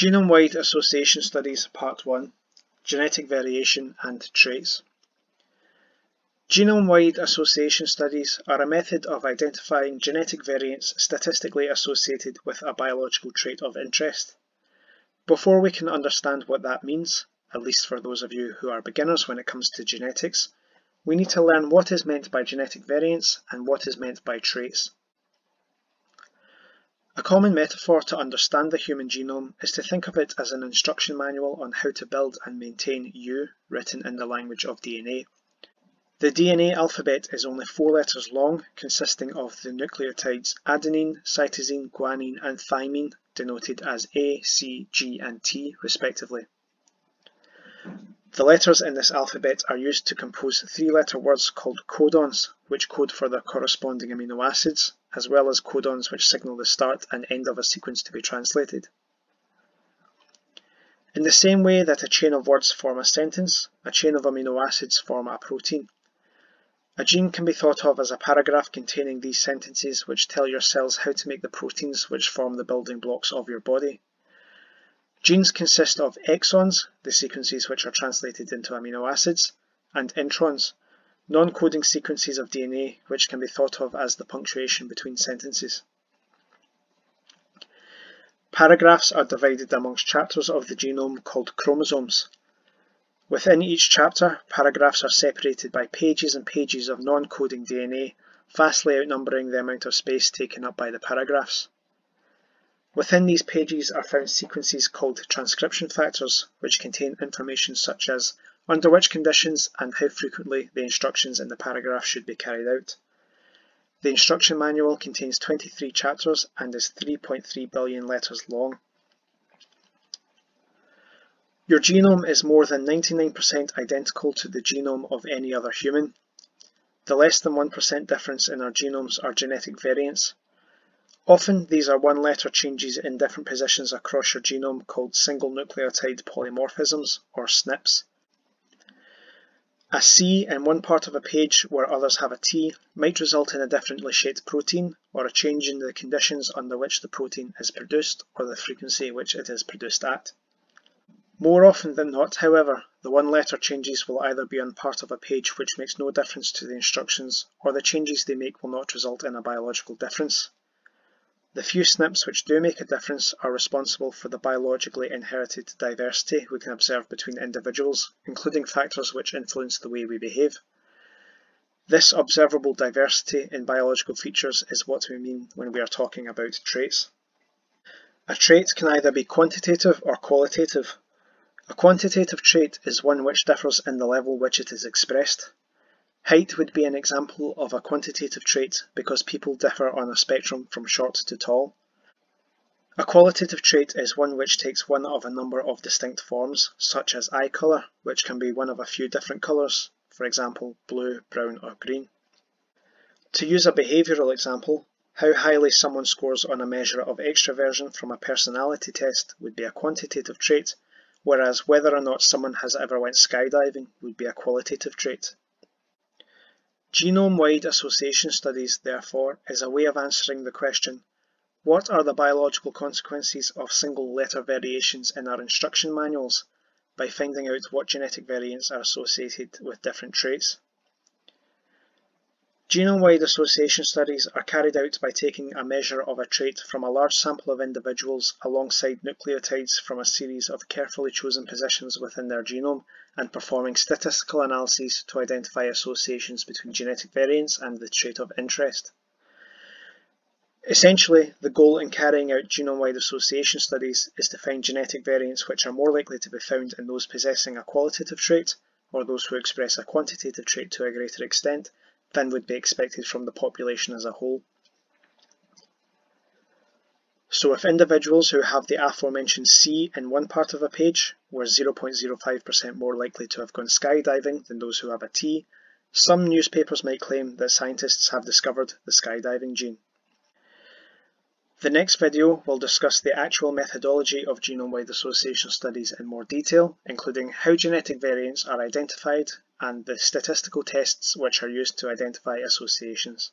Genome-wide association studies Part 1 Genetic variation and traits. Genome-wide association studies are a method of identifying genetic variants statistically associated with a biological trait of interest. Before we can understand what that means, at least for those of you who are beginners when it comes to genetics, we need to learn what is meant by genetic variants and what is meant by traits. A common metaphor to understand the human genome is to think of it as an instruction manual on how to build and maintain you written in the language of DNA. The DNA alphabet is only four letters long, consisting of the nucleotides adenine, cytosine, guanine and thymine, denoted as A, C, G and T respectively. The letters in this alphabet are used to compose three-letter words called codons, which code for the corresponding amino acids, as well as codons which signal the start and end of a sequence to be translated. In the same way that a chain of words form a sentence, a chain of amino acids form a protein. A gene can be thought of as a paragraph containing these sentences which tell your cells how to make the proteins which form the building blocks of your body. Genes consist of exons, the sequences which are translated into amino acids, and introns, non-coding sequences of DNA which can be thought of as the punctuation between sentences. Paragraphs are divided amongst chapters of the genome called chromosomes. Within each chapter, paragraphs are separated by pages and pages of non-coding DNA, vastly outnumbering the amount of space taken up by the paragraphs. Within these pages are found sequences called transcription factors, which contain information such as under which conditions and how frequently the instructions in the paragraph should be carried out. The instruction manual contains 23 chapters and is 3.3 billion letters long. Your genome is more than 99% identical to the genome of any other human. The less than 1% difference in our genomes are genetic variants, Often these are one-letter changes in different positions across your genome called single nucleotide polymorphisms, or SNPs. A C in one part of a page where others have a T might result in a differently shaped protein, or a change in the conditions under which the protein is produced, or the frequency which it is produced at. More often than not, however, the one-letter changes will either be on part of a page which makes no difference to the instructions, or the changes they make will not result in a biological difference. The few SNPs which do make a difference are responsible for the biologically inherited diversity we can observe between individuals, including factors which influence the way we behave. This observable diversity in biological features is what we mean when we are talking about traits. A trait can either be quantitative or qualitative. A quantitative trait is one which differs in the level which it is expressed. Height would be an example of a quantitative trait because people differ on a spectrum from short to tall. A qualitative trait is one which takes one of a number of distinct forms, such as eye colour, which can be one of a few different colours, for example blue, brown or green. To use a behavioural example, how highly someone scores on a measure of extraversion from a personality test would be a quantitative trait, whereas whether or not someone has ever went skydiving would be a qualitative trait. Genome-wide association studies, therefore, is a way of answering the question, what are the biological consequences of single letter variations in our instruction manuals by finding out what genetic variants are associated with different traits? Genome-wide association studies are carried out by taking a measure of a trait from a large sample of individuals alongside nucleotides from a series of carefully chosen positions within their genome and performing statistical analyses to identify associations between genetic variants and the trait of interest. Essentially, the goal in carrying out genome-wide association studies is to find genetic variants which are more likely to be found in those possessing a qualitative trait, or those who express a quantitative trait to a greater extent, than would be expected from the population as a whole. So if individuals who have the aforementioned C in one part of a page were 0.05% more likely to have gone skydiving than those who have a T, some newspapers might claim that scientists have discovered the skydiving gene. The next video will discuss the actual methodology of genome-wide association studies in more detail, including how genetic variants are identified and the statistical tests which are used to identify associations.